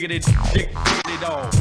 diggity, dick, diggity dog.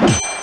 One.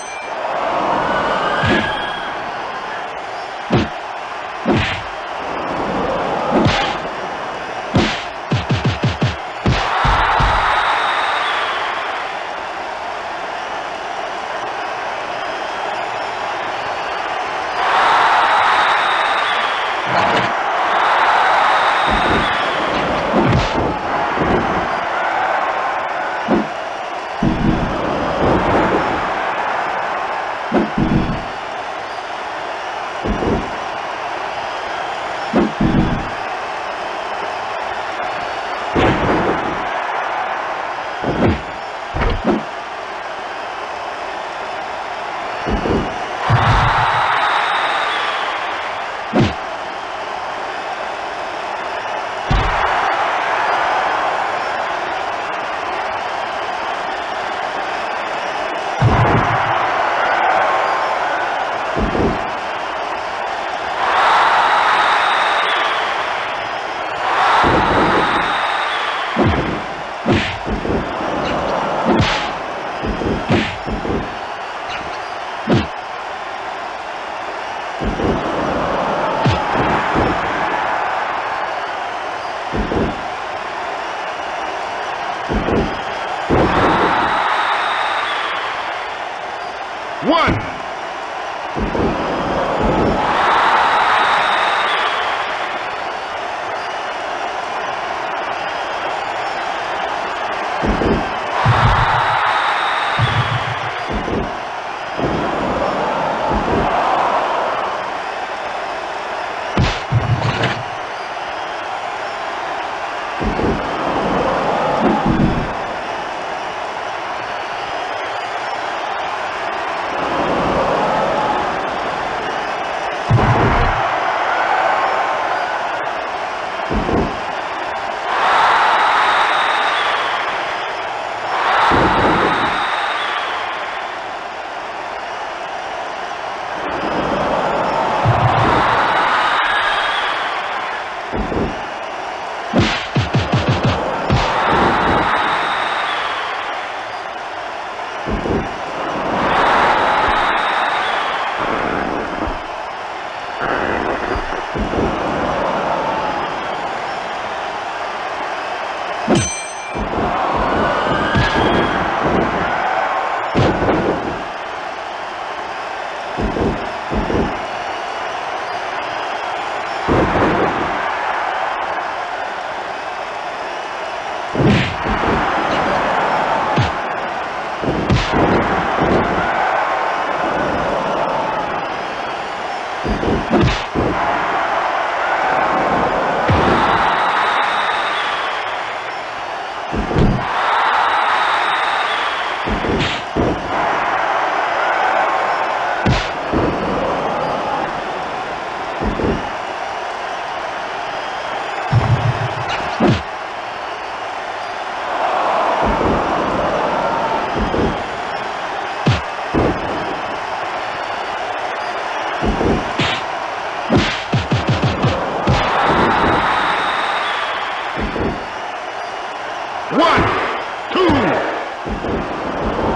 One, two.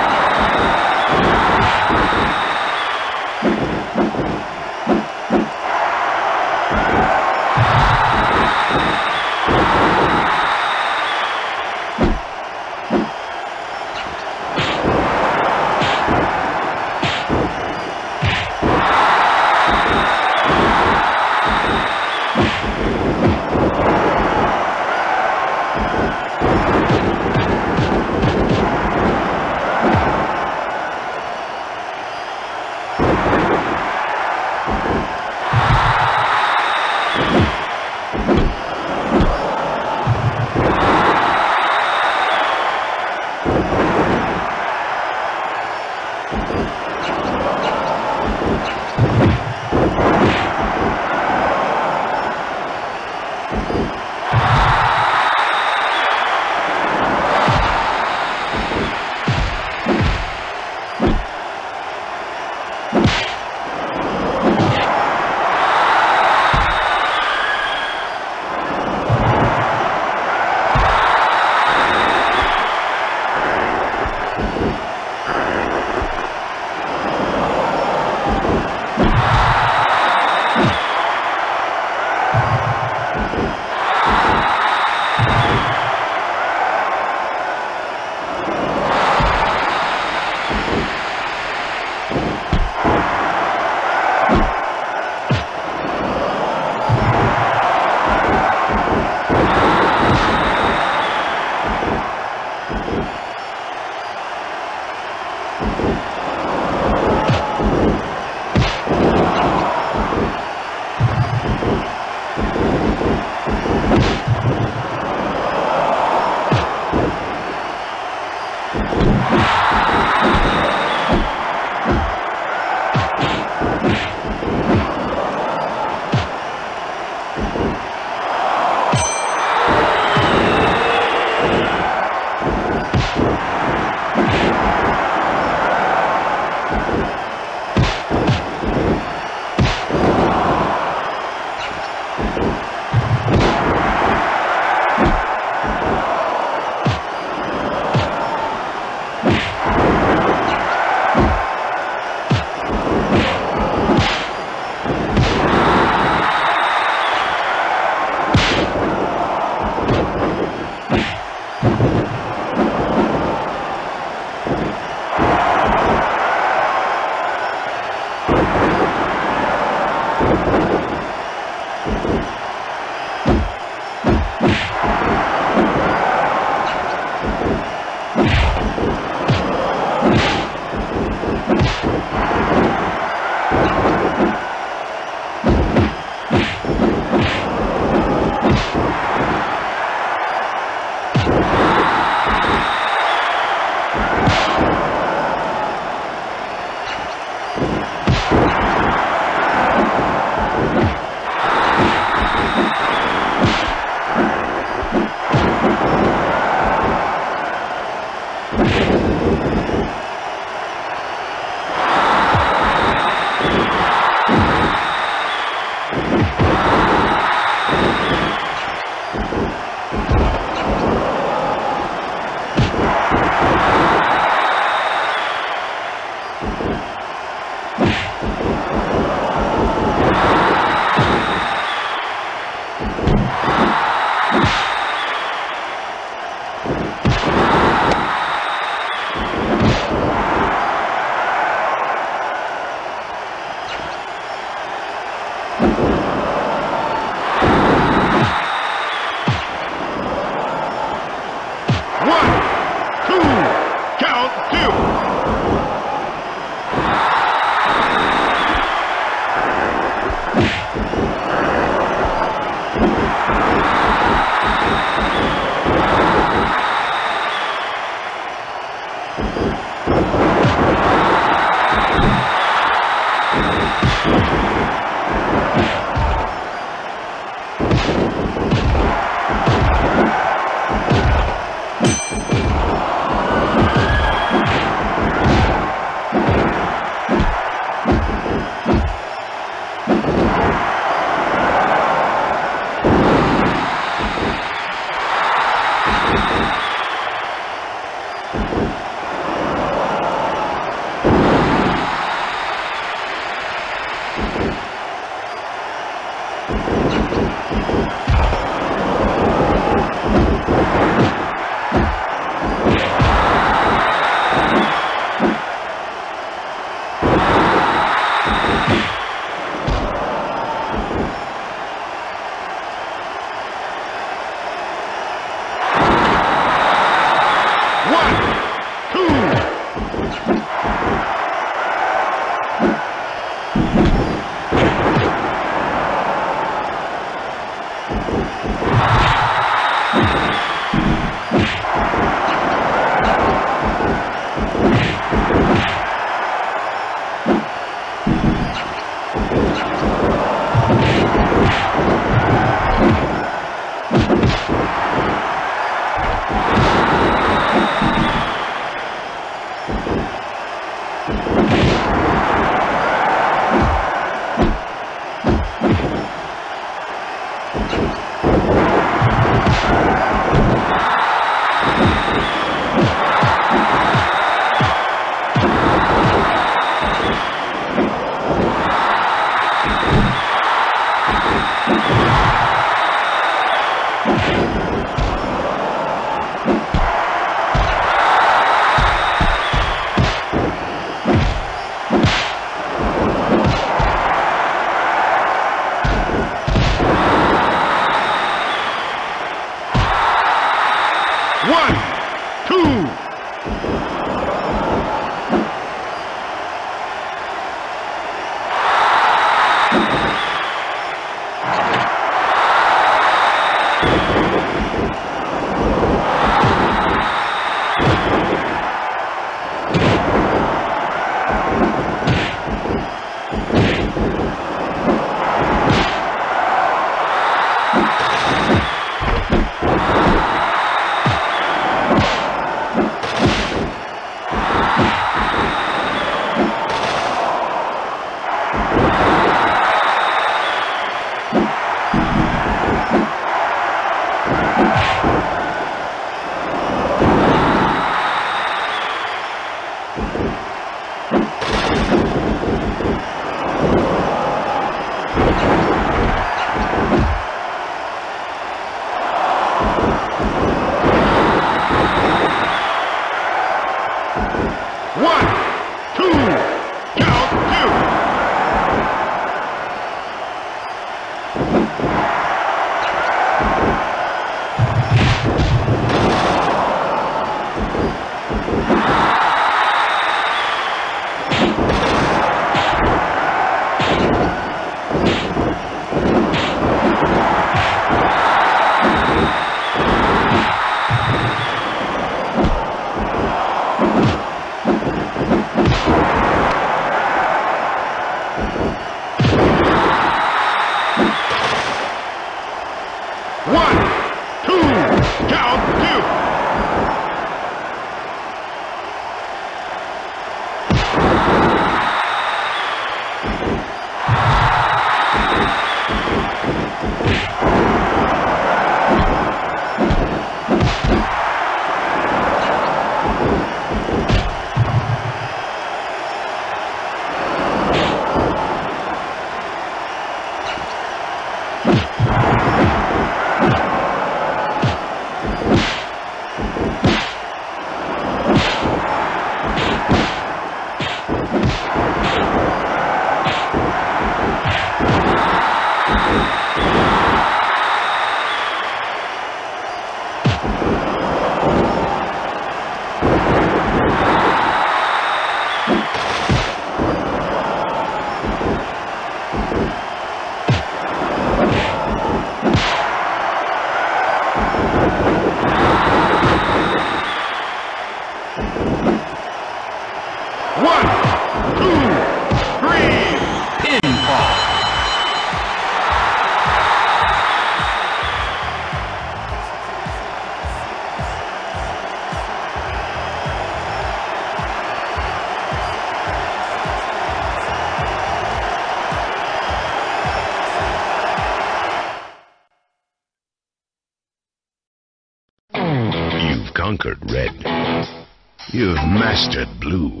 Mastered blue.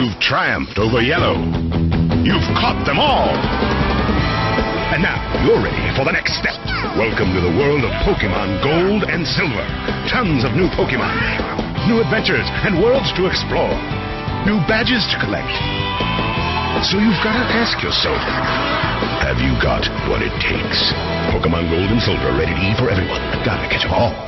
You've triumphed over yellow. You've caught them all. And now you're ready for the next step. Welcome to the world of Pokemon Gold and Silver. Tons of new Pokemon, new adventures, and worlds to explore. New badges to collect. So you've got to ask yourself, have you got what it takes? Pokemon Gold and Silver, rated E for everyone. Gotta catch 'em all.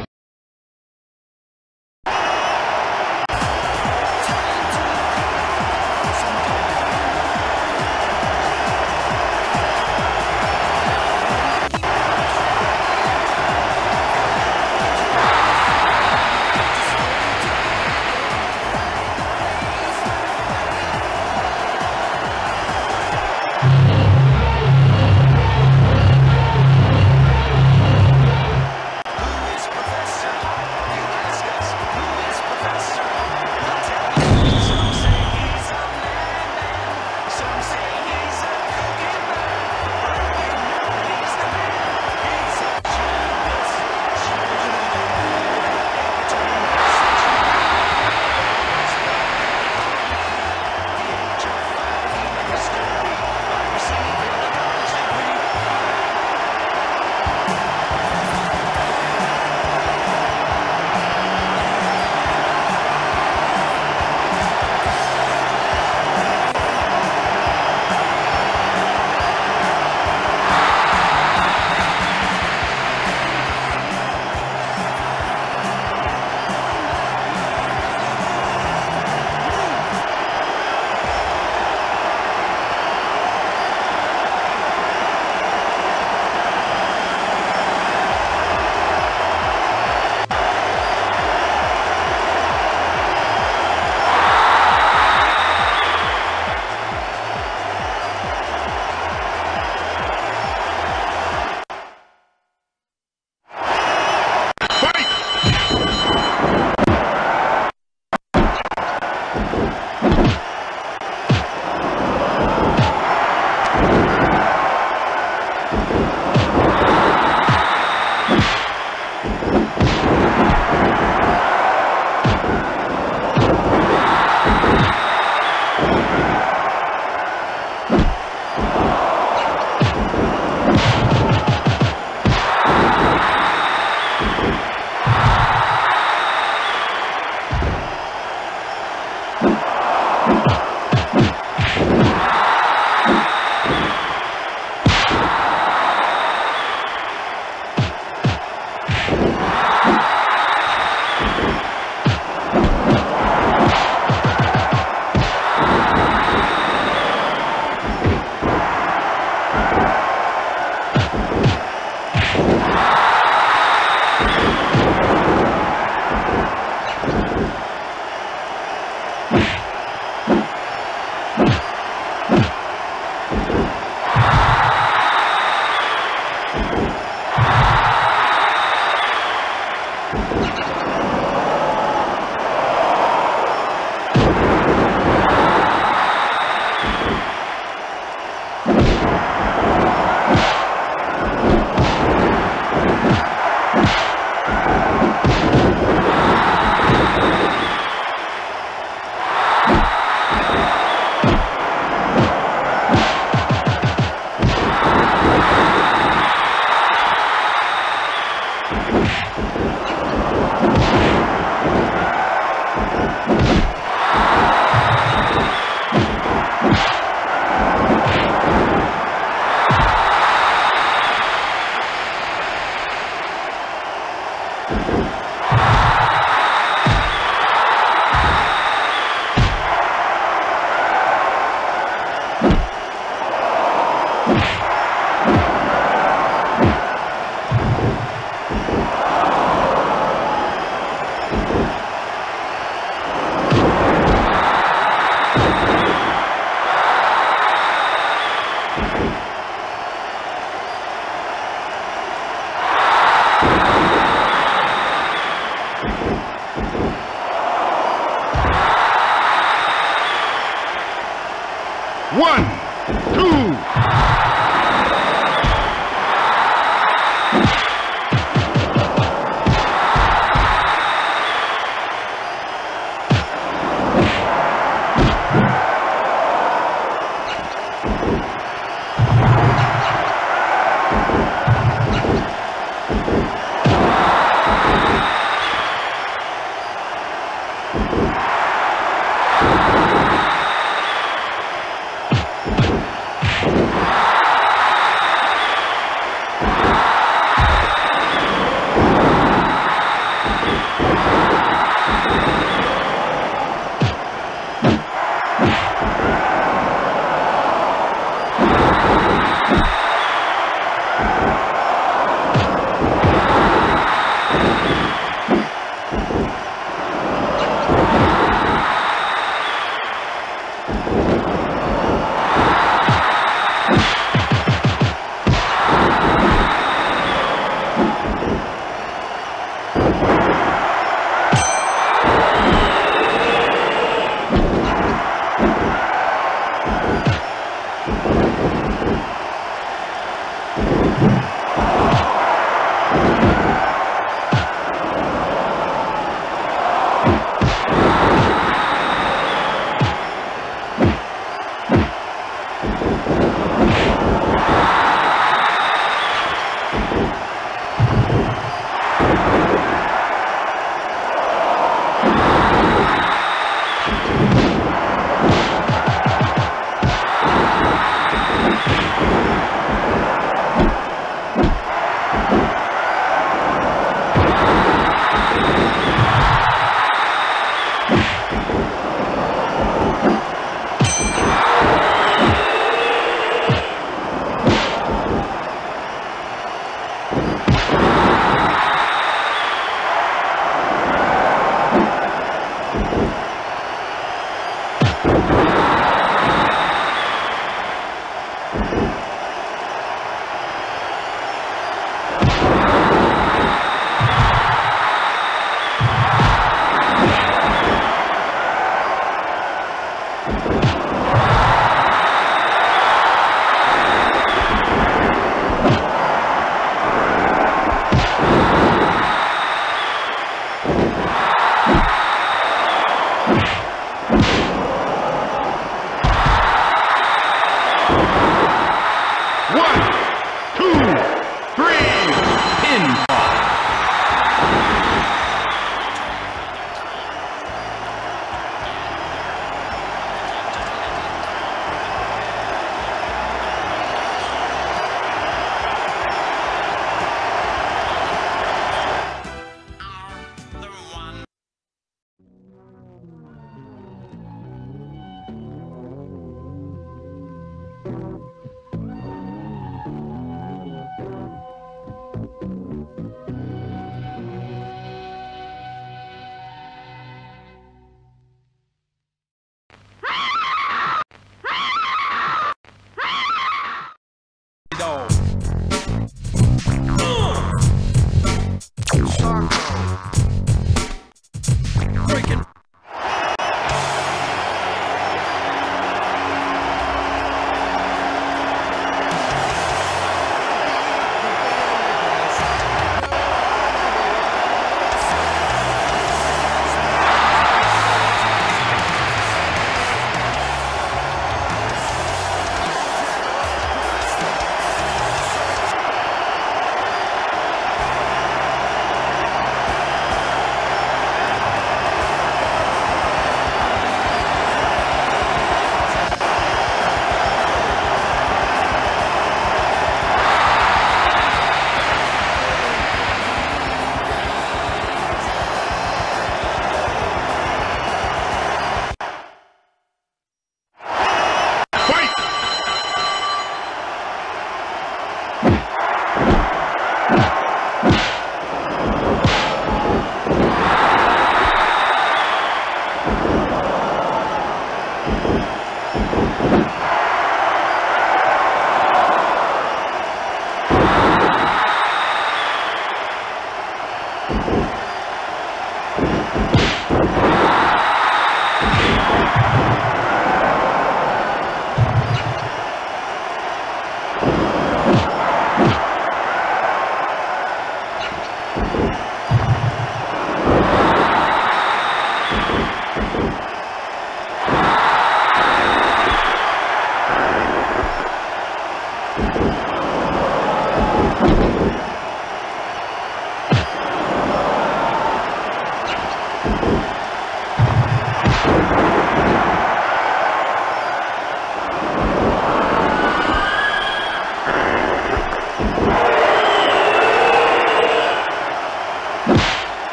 One, two.